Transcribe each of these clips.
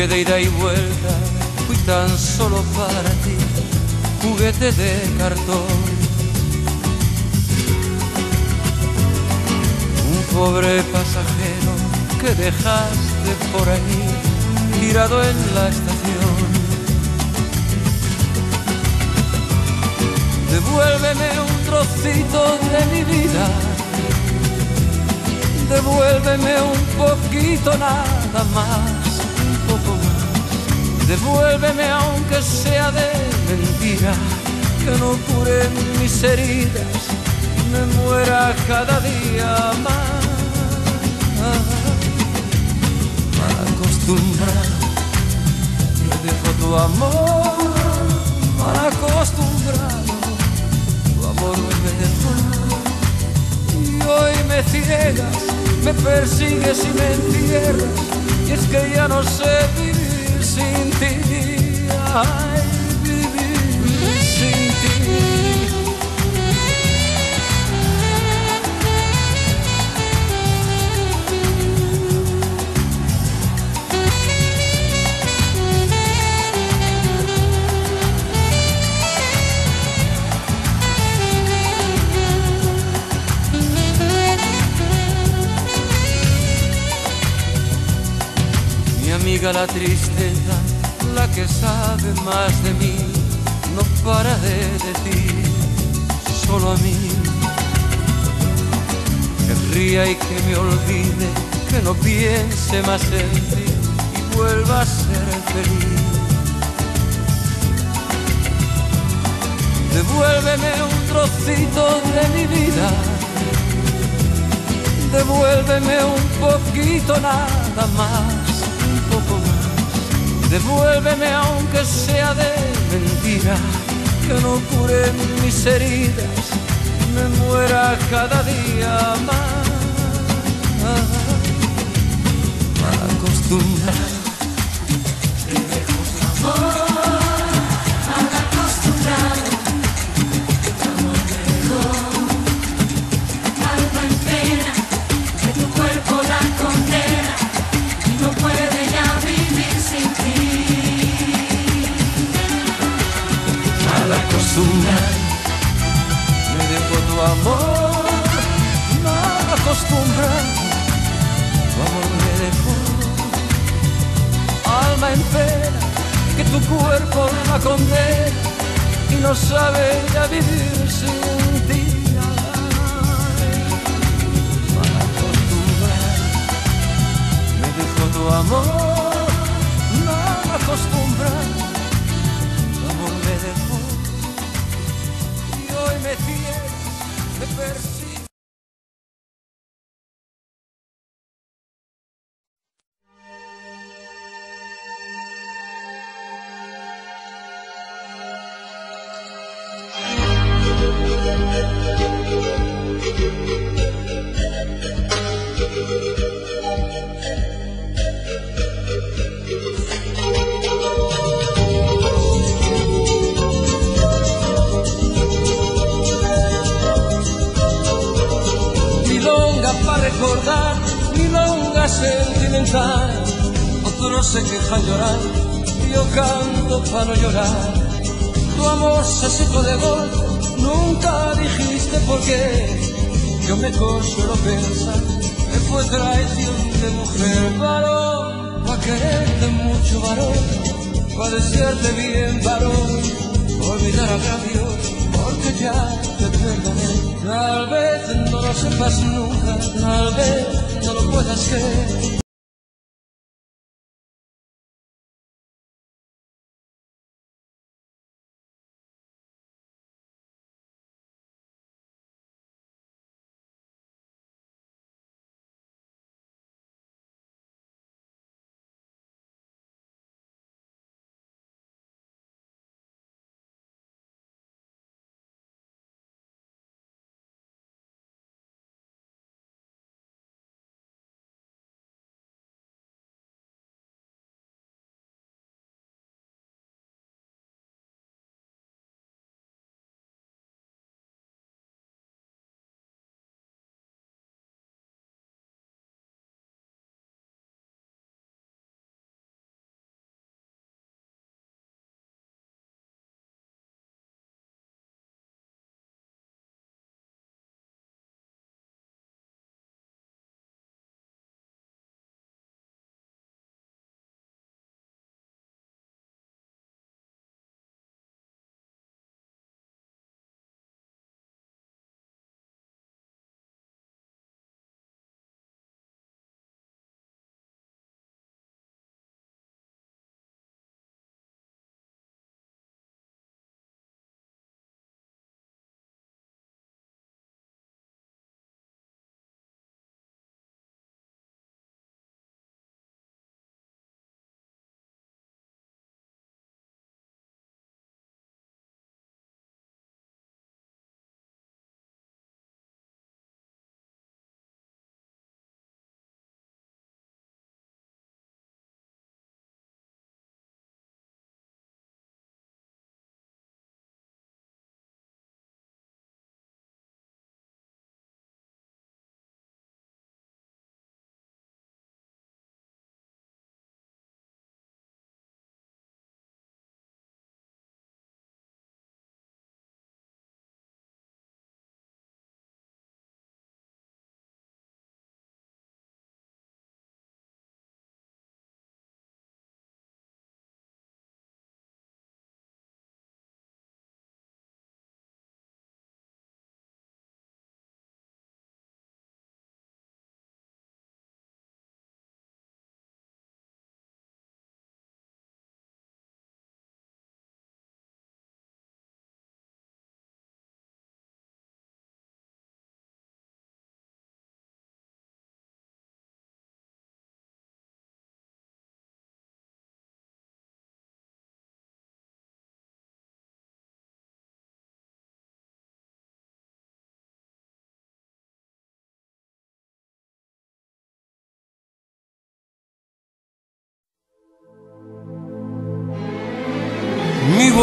que de ida y vuelta fui tan solo para ti, juguete de cartón. Un pobre pasajero que dejaste por ahí, tirado en la estación. Devuélveme un trocito de mi vida, devuélveme un poquito nada más. Devuélveme aunque sea de mentira, que no cure mis heridas, me muera cada día más. Mal acostumbrado, me dejo tu amor, mal acostumbrado tu amor me dejó y hoy me ciegas, me persigues y me entierras y es que ya no sé vivir sin ti, ay, Amiga la tristeza, la que sabe más de mí, no para de decir solo a mí. Que ría y que me olvide, que no piense más en ti y vuelva a ser feliz. Devuélveme un trocito de mi vida, devuélveme un poquito nada más. Devuélveme aunque sea de mentira, que no cure mis heridas, me muera cada día más. Mal amor, mal acostumbrado. Tu amor me dejó y hoy me tienes, me persigue. Recordar, milonga sentimental. Otros se quejan llorar, yo canto para no llorar. Tu amor se secó de golpe, nunca dijiste por qué. Yo me consuelo pensar que fue traición de mujer, varón, pa' quererte mucho, varón, pa' desearte bien, varón, olvidar a Dios, porque ya te perdoné. Tal vez no lo sepas nunca, tal vez no lo puedas creer.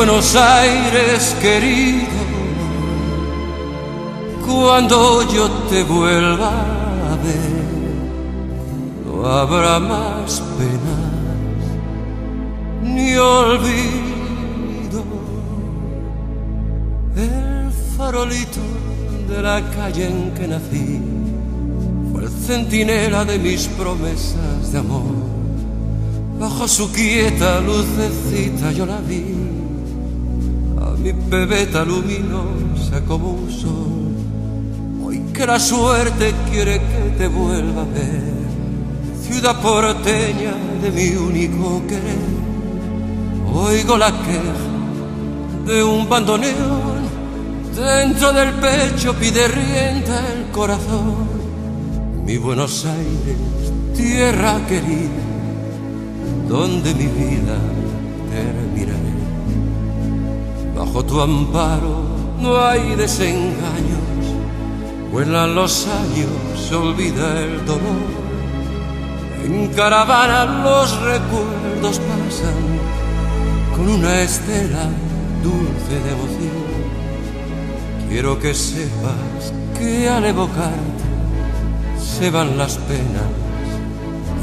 Buenos Aires querido, cuando yo te vuelva a ver, no habrá más penas ni olvido. El farolito de la calle en que nací fue el centinela de mis promesas de amor. Bajo su quieta lucecita yo la vi, mi pebeta luminosa como un sol. Hoy que la suerte quiere que te vuelva a ver, ciudad porteña de mi único querer. Oigo la queja de un bandoneón, dentro del pecho pide rienda el corazón. Mi Buenos Aires, tierra querida donde mi vida terminaré. Bajo tu amparo no hay desengaños, vuelan los años, olvida el dolor. En caravana los recuerdos pasan con una estela dulce de emoción. Quiero que sepas que al evocarte se van las penas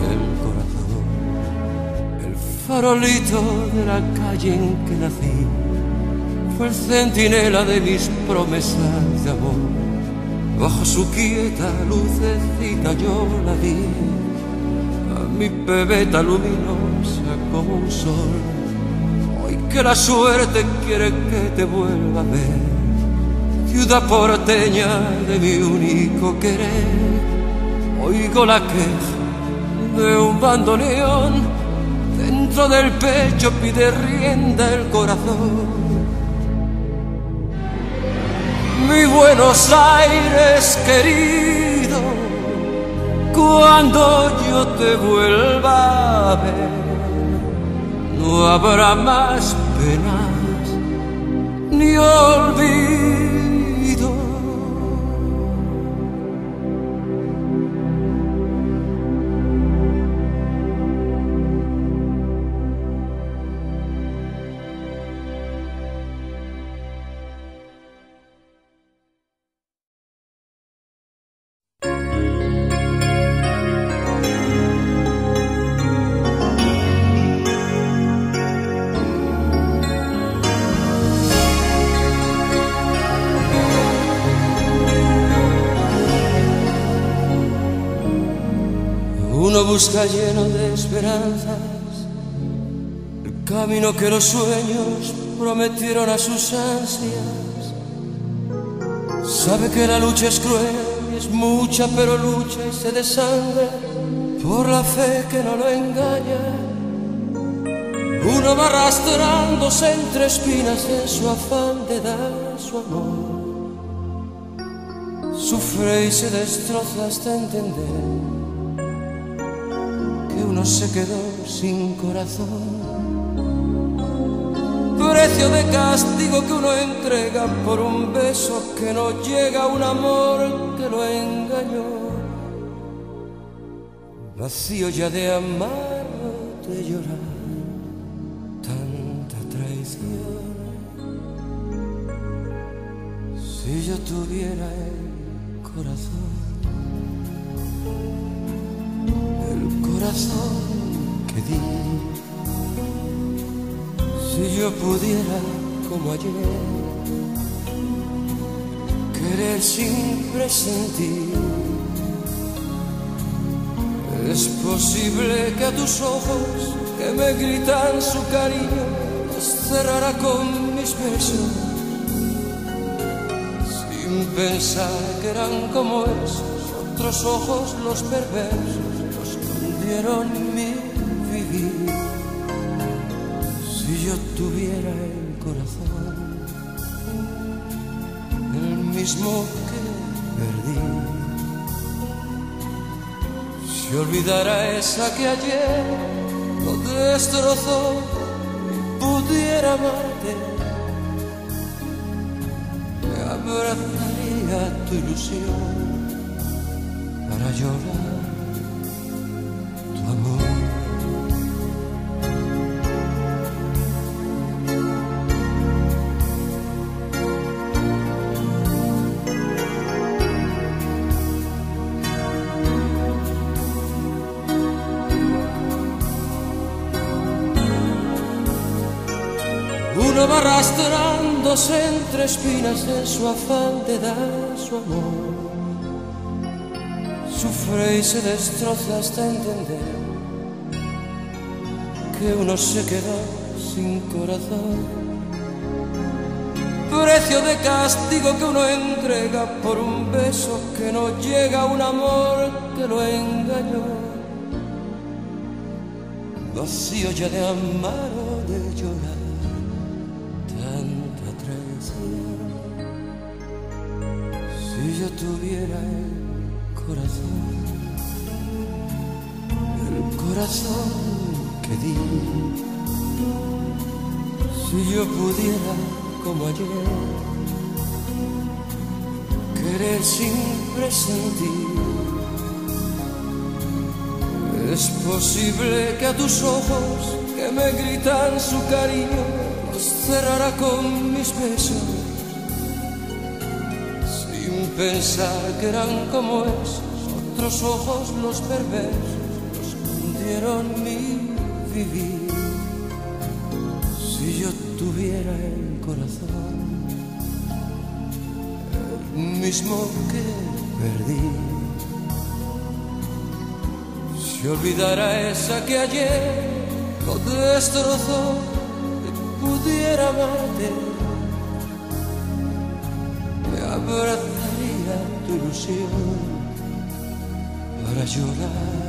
del corazón. El farolito de la calle en que nací fue el centinela de mis promesas de amor. Bajo su quieta lucecita yo la vi, a mi pebeta luminosa como un sol. Hoy que la suerte quiere que te vuelva a ver, ciudad porteña de mi único querer. Oigo la queja de un bandoneón, dentro del pecho pide rienda el corazón. Mi Buenos Aires querido, cuando yo te vuelva a ver, no habrá más penas ni olvido. Busca lleno de esperanzas el camino que los sueños prometieron a sus ansias. Sabe que la lucha es cruel es mucha, pero lucha y se desangra por la fe que no lo engaña. Uno va arrastrándose entre espinas en su afán de dar su amor. Sufre y se destroza hasta entender se quedó sin corazón. Precio de castigo que uno entrega por un beso que no llega, un amor que lo engañó. Vacío ya de amar, de llorar, tanta traición. Si yo tuviera corazón que di. Si yo pudiera, como ayer, querer sin presentir, es posible que a tus ojos que me gritan su cariño los cerrara con mis besos, sin pensar que eran como esos otros ojos los perversos dieron mi vivir. Si yo tuviera el corazón, el mismo que perdí, si olvidara esa que ayer lo destrozó y pudiera amarte, me abrazaría tu ilusión para llorar pero va arrastrándose entre espinas en su afán de dar su amor. Sufre y se destroza hasta entender que uno se queda sin corazón. Precio de castigo que uno entrega por un beso que no llega a un amor que lo engañó. Vacío ya de amar o de llorar yo tuviera el corazón, el corazón que di, si yo pudiera como ayer querer sin presentir. Es posible que a tus ojos que me gritan su cariño los cerrara con mis besos pensar que eran como esos otros ojos los perversos los hundieron mi vivir. Si yo tuviera el corazón el mismo que perdí si olvidara esa que ayer lo destrozó pudiera amarte. Me tu ilusión para llorar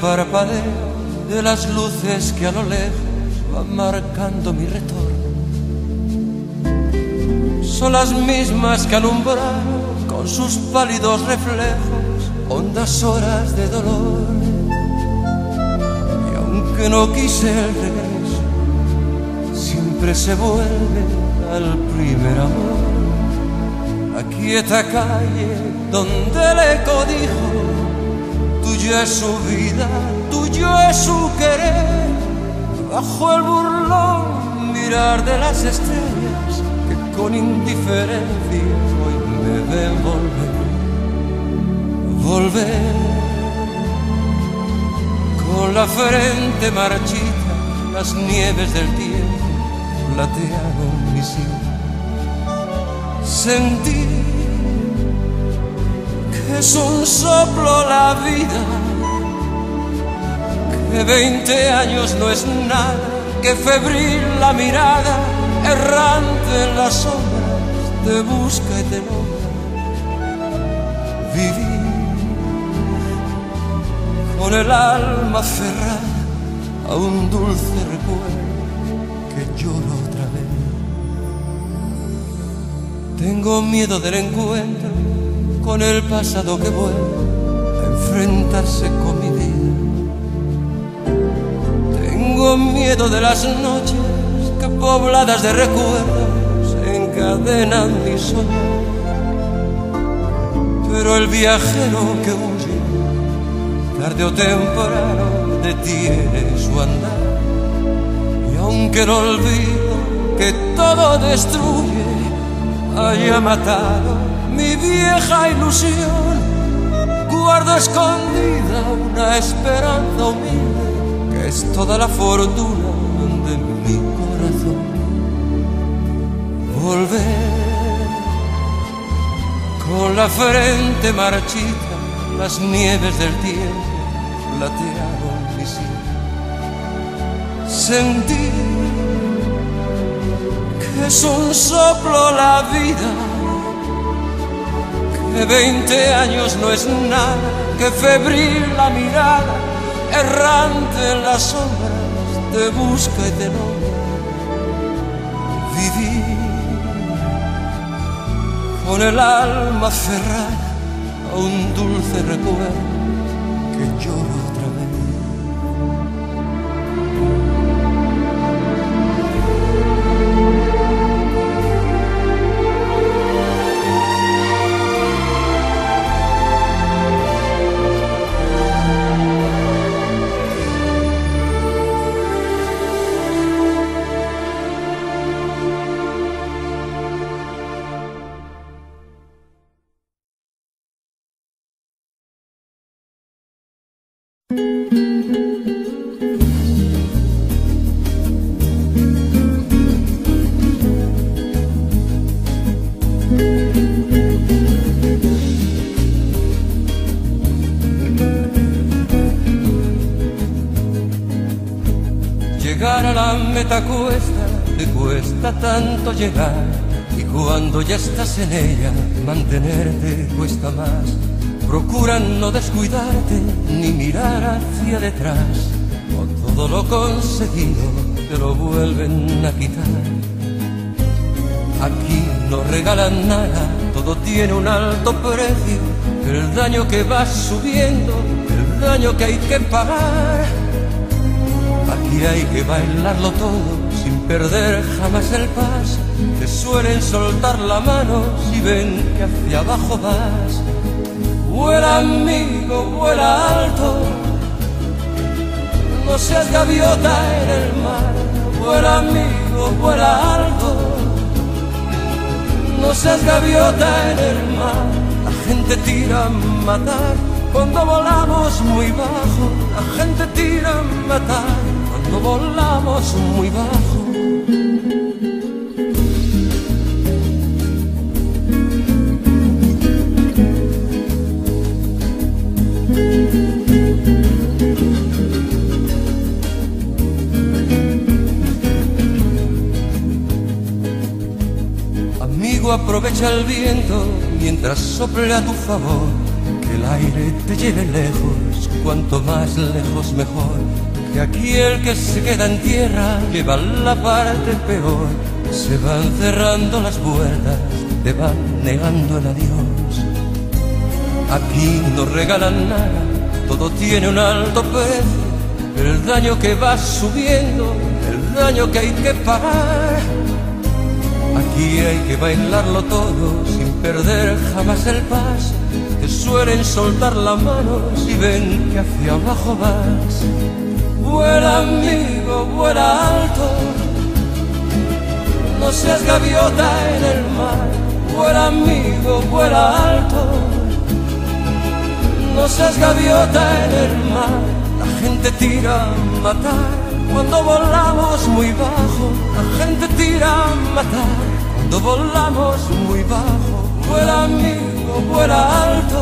parpadeo de las luces que a lo lejos van marcando mi retorno. Son las mismas que alumbraron con sus pálidos reflejos hondas horas de dolor. Y aunque no quise el regreso, siempre se vuelve al primer amor. La quieta calle donde el eco dijo Tuyo es su vida, tuyo es su querer. Bajo el burlón mirar de las estrellas que con indiferencia hoy me ven volver. Volver con la frente marchita, las nieves del tiempo platearon mi sien. Sentir es un soplo la vida, que veinte años no es nada, que febril la mirada, errante en las sombras, te busca y te logra. Vivir con el alma cerrada a un dulce recuerdo que lloro otra vez. Tengo miedo del encuentro con el pasado que vuelve a enfrentarse con mi vida. Tengo miedo de las noches que pobladas de recuerdos encadenan mi sueño. Pero el viajero que huye, tarde o temprano, detiene su andar. Y aunque el olvido que todo destruye haya matado mi vieja ilusión, guardo escondida una esperanza humilde que es toda la fortuna de mi corazón. Volver con la frente marchita, las nieves del tiempo platearon mi cielo. Sentir que es un soplo la vida que veinte años no es nada, que febril la mirada, errante en las sombras, te busca y te nombra. Vivir con el alma cerrada a un dulce recuerdo que lloro cuesta tanto llegar. Y cuando ya estás en ella, mantenerte cuesta más. Procura no descuidarte ni mirar hacia detrás. O todo lo conseguido te lo vuelven a quitar. Aquí no regalan nada, todo tiene un alto precio. El daño que va subiendo, el daño que hay que pagar. Aquí hay que bailarlo todo sin perder jamás el paso. Te suelen soltar la mano si ven que hacia abajo vas. Vuela amigo, vuela alto. No seas gaviota en el mar. Vuela amigo, vuela alto. No seas gaviota en el mar. La gente tira a matar cuando volamos muy bajo. La gente tira a matar cuando volamos muy bajo. Amigo, aprovecha el viento mientras sople a tu favor. Que el aire te lleve lejos, cuanto más lejos mejor. Que aquí el que se queda en tierra lleva la parte peor. Se van cerrando las puertas, te van negando el adiós. Aquí no regalan nada, todo tiene un alto precio. El daño que va subiendo, el daño que hay que pagar. Aquí hay que bailarlo todo sin perder jamás el paso. Te suelen soltar la mano si ven que hacia abajo vas. Vuela amigo, vuela alto. No seas gaviota en el mar. Vuela amigo, vuela alto. No seas gaviota en el mar. La gente tira a matar cuando volamos muy bajo. La gente tira a matar cuando volamos muy bajo. Vuela amigo, vuela alto.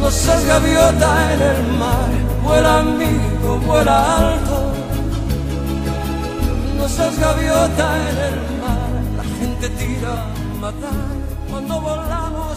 No seas gaviota en el mar. Vuela amigo, vuela alto. No seas gaviota en el mar. La gente tira a matar cuando volamos